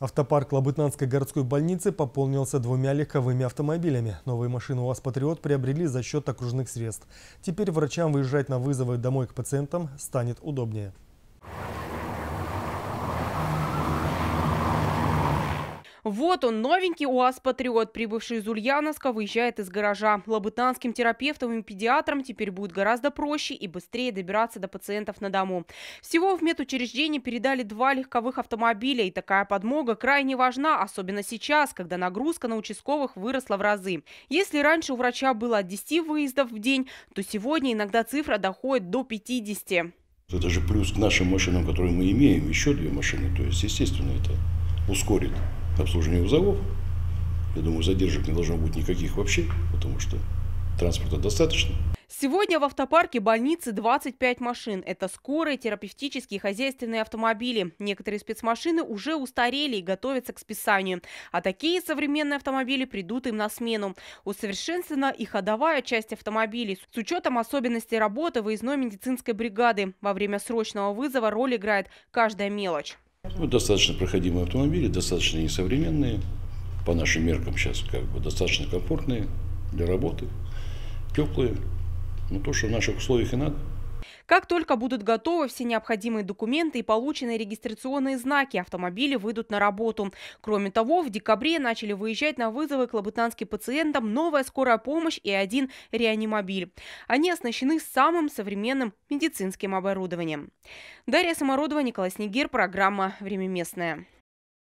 Автопарк Лабытнанской городской больницы пополнился двумя легковыми автомобилями. Новые машины УАЗ «Патриот» приобрели за счет окружных средств. Теперь врачам выезжать на вызовы домой к пациентам станет удобнее. Вот он, новенький УАЗ-патриот, прибывший из Ульяновска, выезжает из гаража. Лабытанским терапевтам и педиатрам теперь будет гораздо проще и быстрее добираться до пациентов на дому. Всего в медучреждении передали два легковых автомобиля, и такая подмога крайне важна, особенно сейчас, когда нагрузка на участковых выросла в разы. Если раньше у врача было от 10 выездов в день, то сегодня иногда цифра доходит до 50. Это же плюс к нашим машинам, которые мы имеем, еще две машины. То есть, естественно, это ускорит обслуживания вызовов. Я думаю, задержек не должно быть никаких вообще, потому что транспорта достаточно. Сегодня в автопарке больницы 25 машин. Это скорые, терапевтические, хозяйственные автомобили. Некоторые спецмашины уже устарели и готовятся к списанию. А такие современные автомобили придут им на смену. Усовершенствована и ходовая часть автомобилей с учетом особенностей работы выездной медицинской бригады. Во время срочного вызова роль играет каждая мелочь. Ну, достаточно проходимые автомобили, достаточно несовременные, по нашим меркам сейчас как бы достаточно комфортные для работы, теплые. Ну, то, что в наших условиях и надо. Как только будут готовы все необходимые документы и полученные регистрационные знаки, автомобили выйдут на работу. Кроме того, в декабре начали выезжать на вызовы к лабытанским пациентам новая скорая помощь и один реанимобиль. Они оснащены самым современным медицинским оборудованием. Дарья Самородова, Николай Снегир, программа «Время местное».